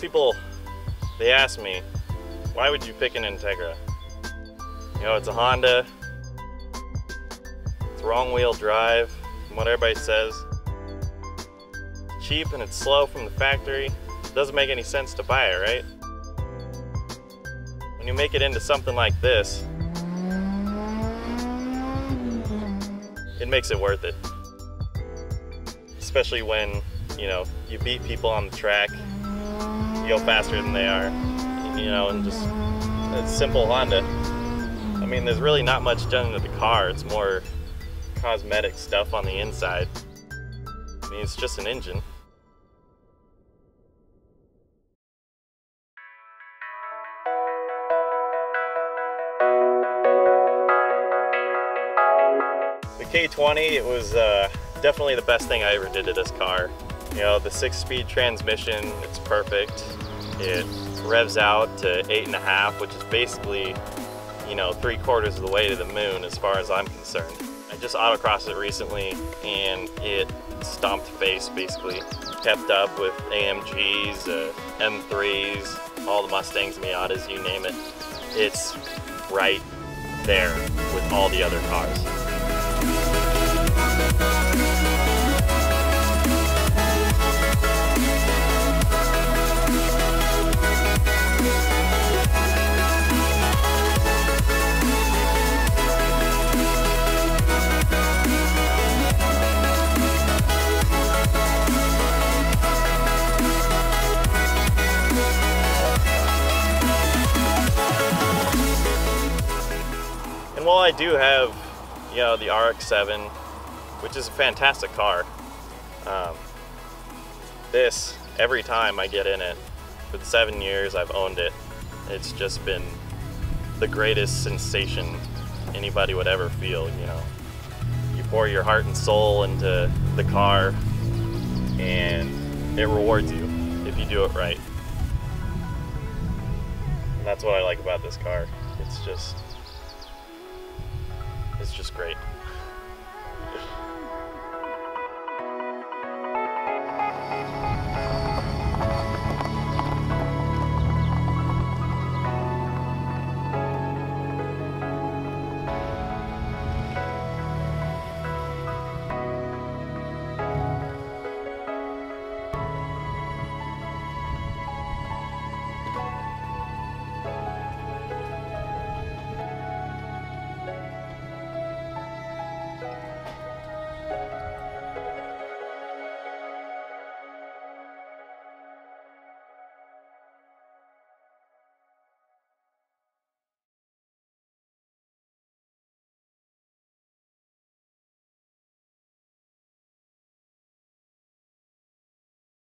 people, they ask me, why would you pick an Integra? You know, it's a Honda, it's wrong wheel drive, from what everybody says. It's cheap and it's slow from the factory. It doesn't make any sense to buy it, right? When you make it into something like this, it makes it worth it. Especially when, you know, you beat people on the track, go faster than they are, you know, and just a simple Honda. I mean, there's really not much done to the car. It's more cosmetic stuff on the inside. I mean, it's just an engine. The K20, it was uh, definitely the best thing I ever did to this car. You know, the six-speed transmission, it's perfect. It revs out to eight and a half, which is basically, you know, three quarters of the way to the moon as far as I'm concerned. I just autocrossed it recently and it stomped face basically. Kept up with AMGs, uh, M3s, all the Mustangs, Miatas, you name it. It's right there with all the other cars. And while I do have, you know, the RX-7, which is a fantastic car, um, this, every time I get in it, for the seven years I've owned it, it's just been the greatest sensation anybody would ever feel, you know. You pour your heart and soul into the car, and it rewards you if you do it right. And that's what I like about this car. It's just, is just great.